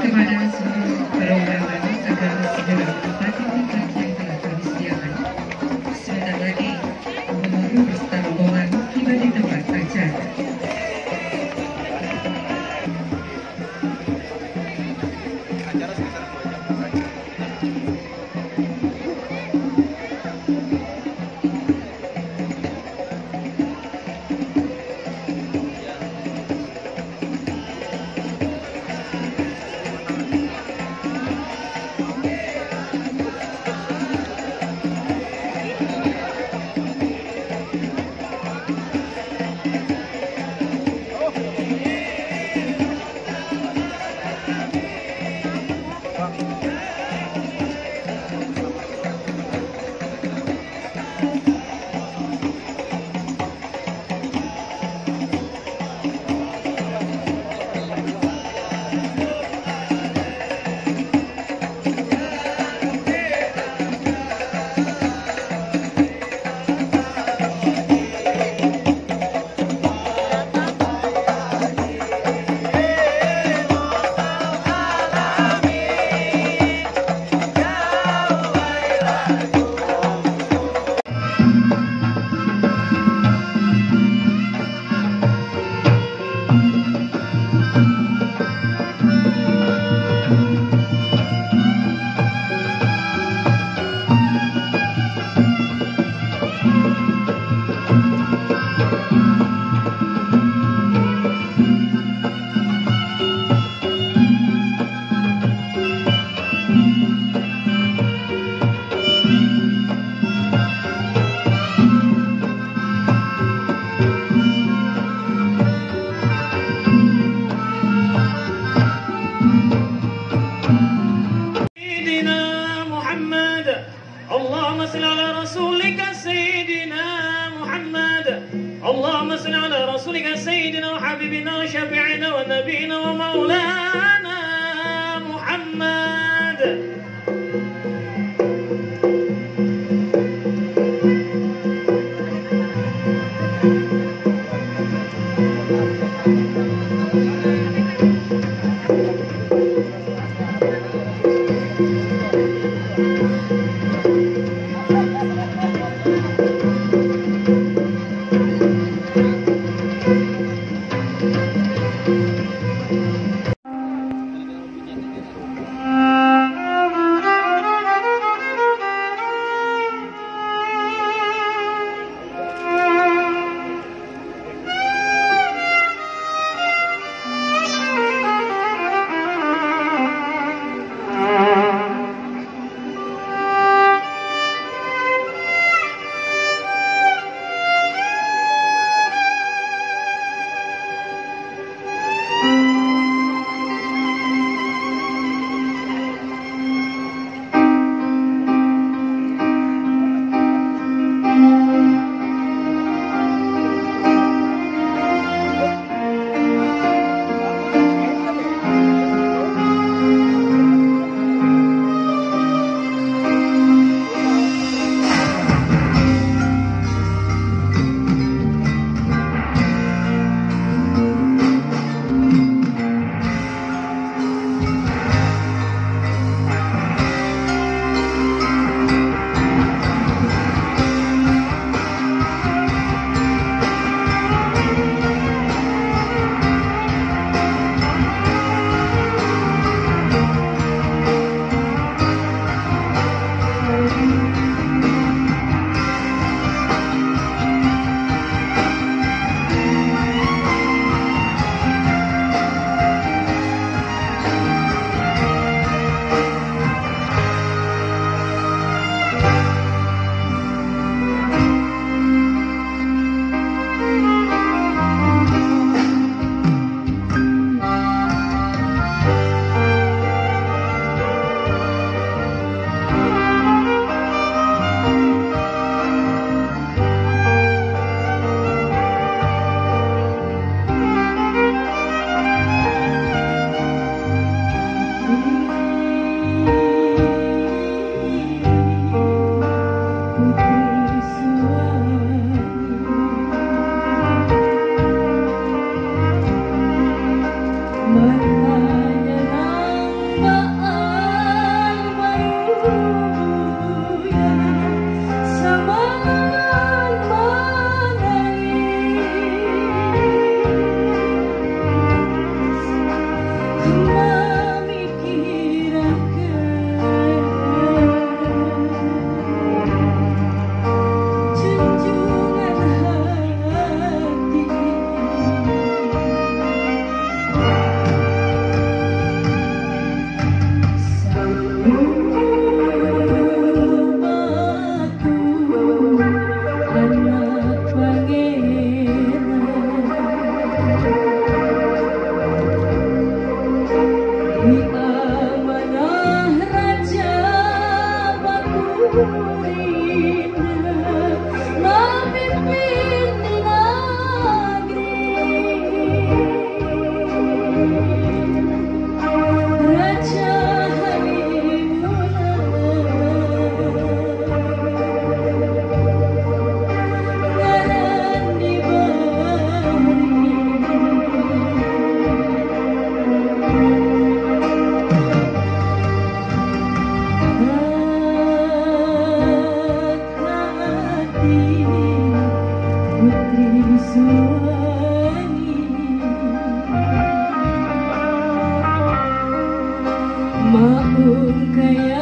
Trabalhar اللهم صل على رسولك سيدنا محمد. اللهم صل على رسولك سيدنا وحبيبنا وشفيعنا ونبينا ومولانا. mau kaya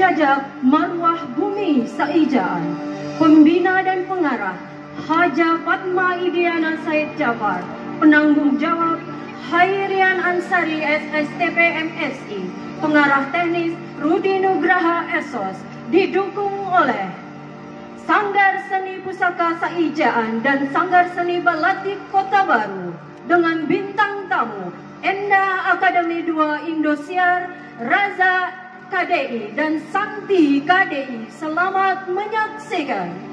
Jajak Marwah Bumi Saijaan. Pembina dan pengarah Haja Fatma Idiana Said Jafar. Penanggung jawab Hairian Ansari SSTP MSI. Pengarah teknis Rudi Nugraha Esos. Didukung oleh Sanggar Seni Pusaka Saijaan dan Sanggar Seni Balatik Kota Baru dengan bintang tamu Enda Akademi 2 Indosiar, Raza KDI dan Santi KDI. Selamat menyaksikan.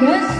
Yes.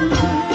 Thank you.